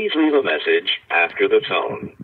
Please leave a message after the tone.